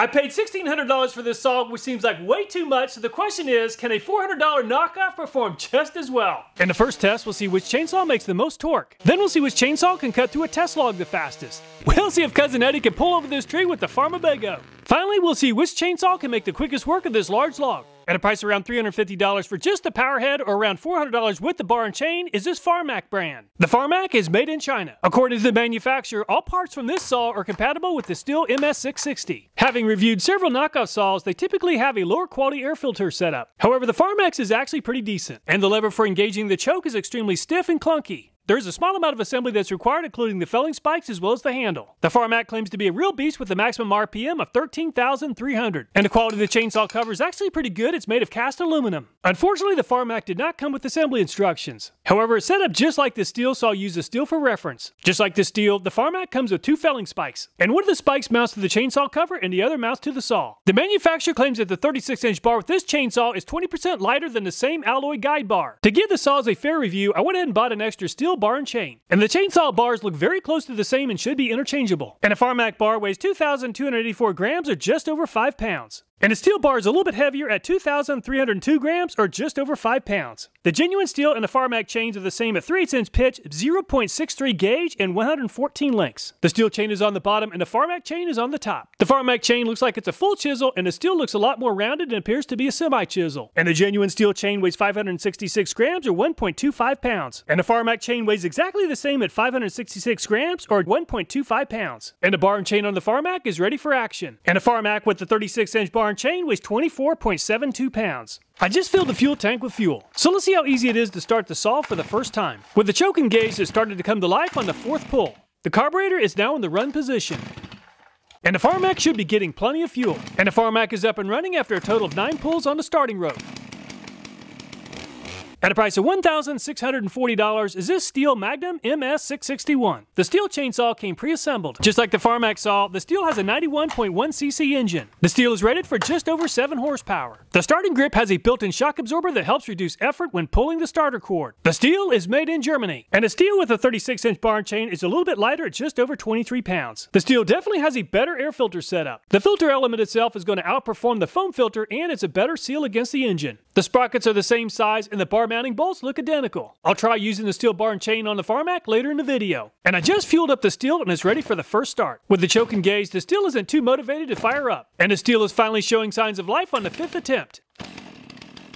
I paid $1,600 for this saw, which seems like way too much, so the question is, can a $400 knockoff perform just as well? In the first test, we'll see which chainsaw makes the most torque. Then we'll see which chainsaw can cut through a test log the fastest. We'll see if Cousin Eddie can pull over this tree with the Farmabago. Finally, we'll see which chainsaw can make the quickest work of this large log. At a price around $350 for just the power head or around $400 with the bar and chain is this Farmac brand. The Farmac is made in China. According to the manufacturer, all parts from this saw are compatible with the Stihl MS660. Having reviewed several knockoff saws, they typically have a lower quality air filter setup. However, the Farmax is actually pretty decent, and the lever for engaging the choke is extremely stiff and clunky. There is a small amount of assembly that's required, including the felling spikes as well as the handle. The Farmac claims to be a real beast with a maximum RPM of 13,300, and the quality of the chainsaw cover is actually pretty good. It's made of cast aluminum. Unfortunately, the Farmac did not come with assembly instructions. However, it's set up just like the Stihl, so I'll use the Stihl for reference. Just like the Stihl, the Farmac comes with two felling spikes, and one of the spikes mounts to the chainsaw cover and the other mounts to the saw. The manufacturer claims that the 36-inch bar with this chainsaw is 20% lighter than the same alloy guide bar. To give the saws a fair review, I went ahead and bought an extra Stihl bar and chain. And the chainsaw bars look very close to the same and should be interchangeable. And a Farmac bar weighs 2,284 grams or just over 5 pounds. And a Stihl bar is a little bit heavier at 2,302 grams or just over 5 pounds. The genuine Stihl and the Farmac chains are the same at 3 8 inch pitch, 0.63 gauge, and 114 links. The Stihl chain is on the bottom and the Farmac chain is on the top. The Farmac chain looks like it's a full chisel and the Stihl looks a lot more rounded and appears to be a semi-chisel. And the genuine Stihl chain weighs 566 grams or 1.25 pounds. And the Farmac chain weighs exactly the same at 566 grams or 1.25 pounds. And the bar and chain on the Farmac is ready for action. And a Farmac with the 36 inch bar chain weighs 24.72 pounds. I just filled the fuel tank with fuel, so let's see how easy it is to start the saw for the first time. With the choke engaged, it started to come to life on the fourth pull. The carburetor is now in the run position. And the Farmac should be getting plenty of fuel. And the Farmac is up and running after a total of 9 pulls on the starting rope. At a price of $1,640 is this Stihl Magnum MS661. The Stihl chainsaw came pre-assembled. Just like the Farmac saw, the Stihl has a 91.1cc engine. The Stihl is rated for just over 7 horsepower. The starting grip has a built-in shock absorber that helps reduce effort when pulling the starter cord. The Stihl is made in Germany, and a Stihl with a 36-inch bar and chain is a little bit lighter at just over 23 pounds. The Stihl definitely has a better air filter setup. The filter element itself is going to outperform the foam filter and it's a better seal against the engine. The sprockets are the same size and the bar mounting bolts look identical. I'll try using the Stihl bar and chain on the Farmac later in the video. And I just fueled up the Stihl and it's ready for the first start. With the choke engaged, the Stihl isn't too motivated to fire up. And the Stihl is finally showing signs of life on the fifth attempt.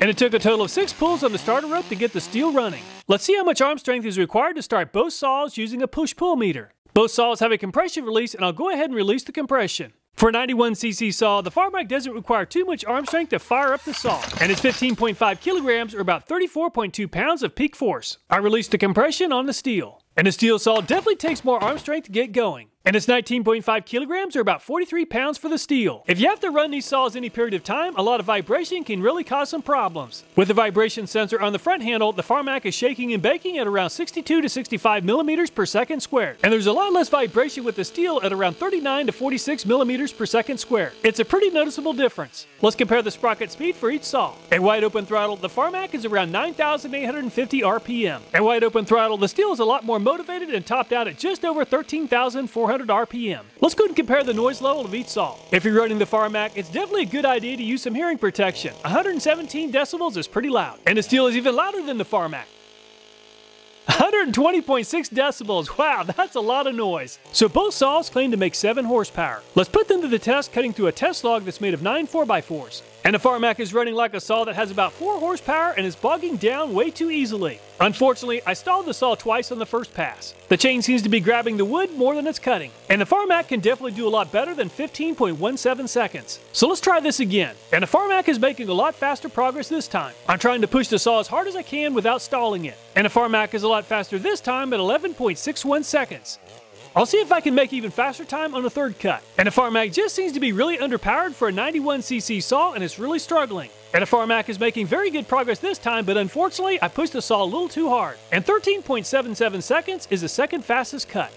And it took a total of six pulls on the starter rope to get the Stihl running. Let's see how much arm strength is required to start both saws using a push-pull meter. Both saws have a compression release and I'll go ahead and release the compression. For a 91cc saw, the Farmac doesn't require too much arm strength to fire up the saw, and it's 15.5 kilograms or about 34.2 pounds of peak force. I released the compression on the Stihl, And the Stihl saw definitely takes more arm strength to get going. And it's 19.5 kilograms or about 43 pounds for the Stihl. If you have to run these saws any period of time, a lot of vibration can really cause some problems. With the vibration sensor on the front handle, the Farmac is shaking and baking at around 62 to 65 millimeters per second squared. And there's a lot less vibration with the Stihl at around 39 to 46 millimeters per second squared. It's a pretty noticeable difference. Let's compare the sprocket speed for each saw. At wide open throttle, the Farmac is around 9,850 RPM. At wide open throttle, the Stihl is a lot more motivated and topped out at just over 13,400 RPM. Let's go ahead and compare the noise level of each saw. If you're running the Farmac, it's definitely a good idea to use some hearing protection. 117 decibels is pretty loud, and the Stihl is even louder than the Farmac. 120.6 decibels. Wow, that's a lot of noise. So both saws claim to make 7 horsepower. Let's put them to the test cutting through a test log that's made of 9 4x4s. And the Farmac is running like a saw that has about 4 horsepower and is bogging down way too easily. Unfortunately, I stalled the saw twice on the first pass. The chain seems to be grabbing the wood more than it's cutting. And the Farmac can definitely do a lot better than 15.17 seconds. So let's try this again. And the Farmac is making a lot faster progress this time. I'm trying to push the saw as hard as I can without stalling it. And the Farmac is a lot faster this time at 11.61 seconds. I'll see if I can make even faster time on the third cut. And the Farmac just seems to be really underpowered for a 91cc saw and it's really struggling. And the Farmac is making very good progress this time, but unfortunately I pushed the saw a little too hard. And 13.77 seconds is the second fastest cut.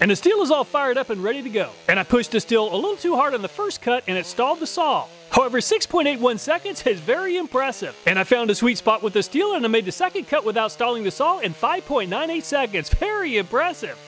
And the Stihl is all fired up and ready to go. And I pushed the Stihl a little too hard on the first cut and it stalled the saw. However, 6.81 seconds is very impressive. And I found a sweet spot with the Stihl and I made the second cut without stalling the saw in 5.98 seconds. Very impressive.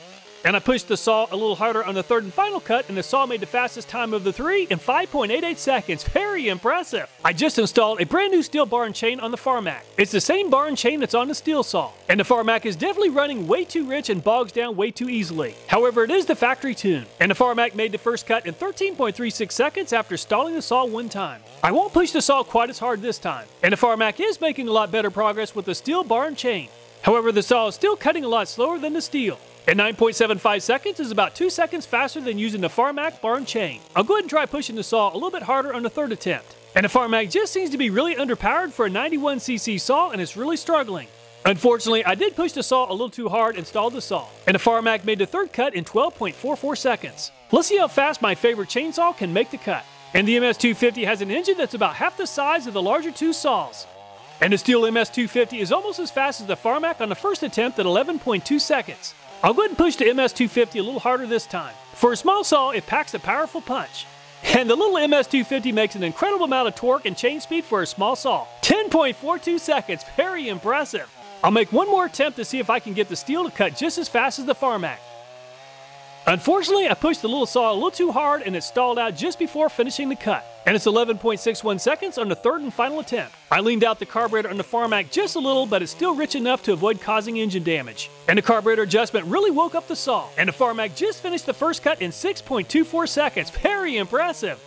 And I pushed the saw a little harder on the third and final cut, and the saw made the fastest time of the three in 5.88 seconds. Very impressive. I just installed a brand new Stihl bar and chain on the Farmac. It's the same bar and chain that's on the Stihl saw. And the Farmac is definitely running way too rich and bogs down way too easily. However, it is the factory tune. And the Farmac made the first cut in 13.36 seconds after stalling the saw one time. I won't push the saw quite as hard this time. And the Farmac is making a lot better progress with the Stihl bar and chain. However, the saw is still cutting a lot slower than the Stihl. At 9.75 seconds is about 2 seconds faster than using the Farmac bar and chain. I'll go ahead and try pushing the saw a little bit harder on the third attempt. And the Farmac just seems to be really underpowered for a 91cc saw and it's really struggling. Unfortunately, I did push the saw a little too hard and stalled the saw, and the Farmac made the third cut in 12.44 seconds. Let's see how fast my favorite chainsaw can make the cut. And the MS-250 has an engine that's about half the size of the larger two saws. And the Stihl MS-250 is almost as fast as the Farmac on the first attempt at 11.2 seconds. I'll go ahead and push the MS-250 a little harder this time. For a small saw, it packs a powerful punch. And the little MS-250 makes an incredible amount of torque and chain speed for a small saw. 10.42 seconds, very impressive. I'll make one more attempt to see if I can get the Stihl to cut just as fast as the Farmac. Unfortunately, I pushed the little saw a little too hard and it stalled out just before finishing the cut. And it's 11.61 seconds on the third and final attempt. I leaned out the carburetor on the Farmac just a little, but it's still rich enough to avoid causing engine damage. And the carburetor adjustment really woke up the saw. And the Farmac just finished the first cut in 6.24 seconds. Very impressive.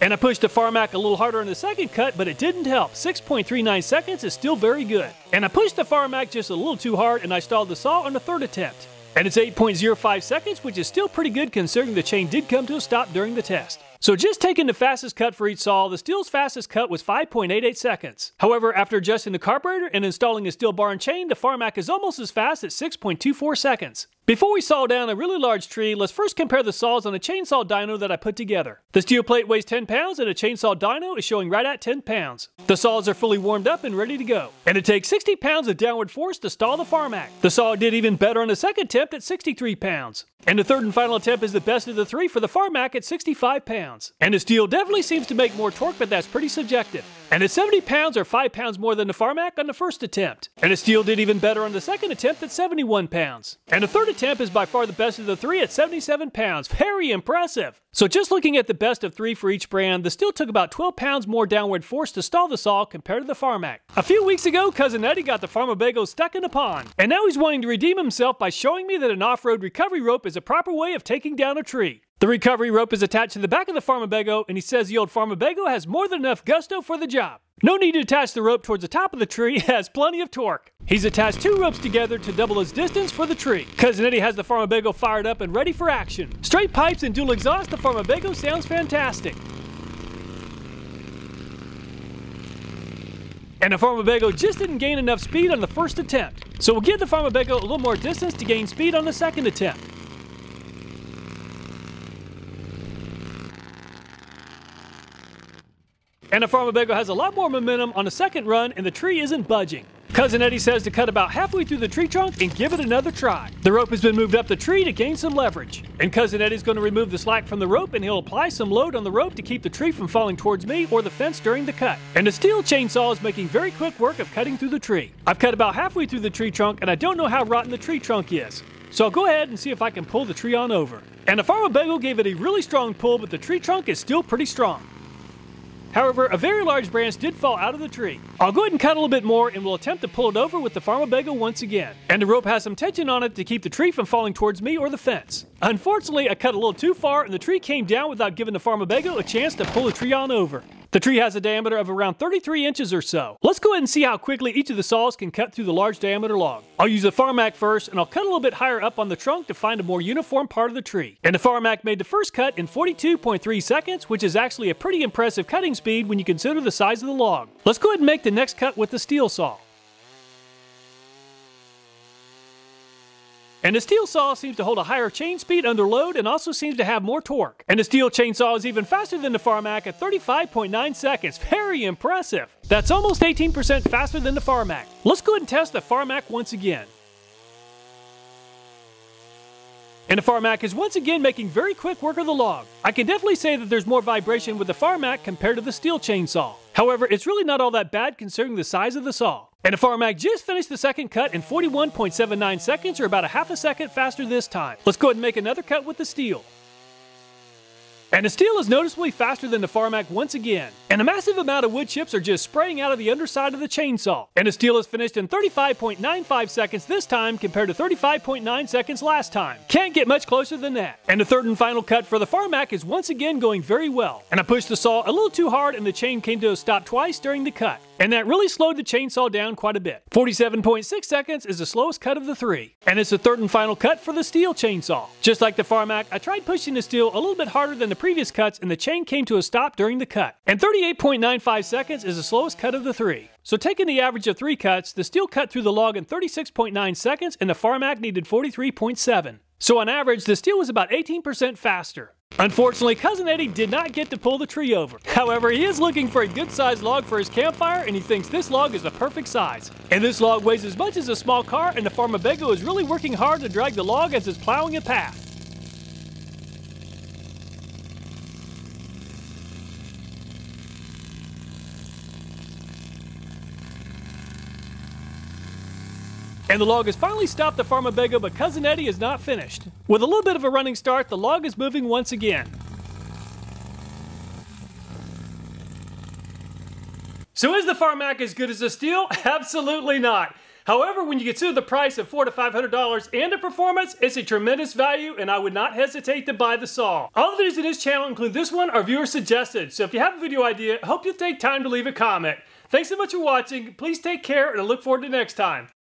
And I pushed the Farmac a little harder in the second cut, but it didn't help. 6.39 seconds is still very good. And I pushed the Farmac just a little too hard and I stalled the saw on the third attempt. And it's 8.05 seconds, which is still pretty good considering the chain did come to a stop during the test. So just taking the fastest cut for each saw, the Stihl's fastest cut was 5.88 seconds. However, after adjusting the carburetor and installing a Stihl bar and chain, the Farmac is almost as fast at 6.24 seconds. Before we saw down a really large tree, let's first compare the saws on a chainsaw dyno that I put together. The steel plate weighs 10 pounds and a chainsaw dyno is showing right at 10 pounds. The saws are fully warmed up and ready to go. And it takes 60 pounds of downward force to stall the Farmac. The saw did even better on the second attempt at 63 pounds. And the third and final attempt is the best of the three for the Farmac at 65 pounds. And the Stihl definitely seems to make more torque, but that's pretty subjective. And at 70 pounds or 5 pounds more than the Farmac on the first attempt. And the Stihl did even better on the second attempt at 71 pounds. And the third attempt is by far the best of the three at 77 pounds. Very impressive. So just looking at the best of three for each brand, the Stihl took about 12 pounds more downward force to stall the saw compared to the Farmac. A few weeks ago, Cousin Eddie got the Farmabago stuck in a pond. And now he's wanting to redeem himself by showing me that an off-road recovery rope is a proper way of taking down a tree. The recovery rope is attached to the back of the Farmabago, and he says the old Farmabago has more than enough gusto for the job. No need to attach the rope towards the top of the tree, it has plenty of torque. He's attached two ropes together to double his distance for the tree. Cousin Eddie has the Farmabago fired up and ready for action. Straight pipes and dual exhaust, the Farmabago sounds fantastic. And the Farmabago just didn't gain enough speed on the first attempt. So we'll give the Farmabago a little more distance to gain speed on the second attempt. And the has a lot more momentum on the second run and the tree isn't budging. Cousin Eddie says to cut about halfway through the tree trunk and give it another try. The rope has been moved up the tree to gain some leverage. And Cousin Eddie's going to remove the slack from the rope and he'll apply some load on the rope to keep the tree from falling towards me or the fence during the cut. And the Stihl chainsaw is making very quick work of cutting through the tree. I've cut about halfway through the tree trunk and I don't know how rotten the tree trunk is. So I'll go ahead and see if I can pull the tree on over. And the Farmabago gave it a really strong pull, but the tree trunk is still pretty strong. However, a very large branch did fall out of the tree. I'll go ahead and cut a little bit more and we'll attempt to pull it over with the Farmabago once again. And the rope has some tension on it to keep the tree from falling towards me or the fence. Unfortunately, I cut a little too far and the tree came down without giving the Farmabago a chance to pull the tree on over. The tree has a diameter of around 33 inches or so. Let's go ahead and see how quickly each of the saws can cut through the large diameter log. I'll use the Farmac first, and I'll cut a little bit higher up on the trunk to find a more uniform part of the tree. And the Farmac made the first cut in 42.3 seconds, which is actually a pretty impressive cutting speed when you consider the size of the log. Let's go ahead and make the next cut with the Stihl saw. And the Stihl saw seems to hold a higher chain speed under load and also seems to have more torque. And the Stihl chainsaw is even faster than the Farmac at 35.9 seconds. Very impressive. That's almost 18% faster than the Farmac. Let's go ahead and test the Farmac once again. And the Farmac is once again making very quick work of the log. I can definitely say that there's more vibration with the Farmac compared to the Stihl chainsaw. However, it's really not all that bad considering the size of the saw. And the Farmac just finished the second cut in 41.79 seconds or about a half a second faster this time. Let's go ahead and make another cut with the Stihl. And the Stihl is noticeably faster than the Farmac once again. And a massive amount of wood chips are just spraying out of the underside of the chainsaw. And the Stihl is finished in 35.95 seconds this time compared to 35.9 seconds last time. Can't get much closer than that. And the third and final cut for the Farmac is once again going very well. And I pushed the saw a little too hard and the chain came to a stop twice during the cut. And that really slowed the chainsaw down quite a bit. 47.6 seconds is the slowest cut of the three. And it's the third and final cut for the Stihl chainsaw. Just like the Farmac, I tried pushing the Stihl a little bit harder than the previous cuts and the chain came to a stop during the cut. And 38.95 seconds is the slowest cut of the three. So taking the average of three cuts, the Stihl cut through the log in 36.9 seconds and the Farmac needed 43.7. So on average, the Stihl was about 18% faster. Unfortunately, Cousin Eddie did not get to pull the tree over. However, he is looking for a good sized log for his campfire and he thinks this log is the perfect size. And this log weighs as much as a small car and the Farmabago is really working hard to drag the log as it's plowing a path. And the log has finally stopped the Farmabago, but Cousin Eddie is not finished. With a little bit of a running start, the log is moving once again. So is the Farmac as good as a Stihl? Absolutely not. However, when you consider the price of four to five hundred dollars and the performance, it's a tremendous value, and I would not hesitate to buy the saw. All the videos in this channel, include this one, are viewer suggested. So if you have a video idea, I hope you'll take time to leave a comment. Thanks so much for watching. Please take care, and I look forward to next time.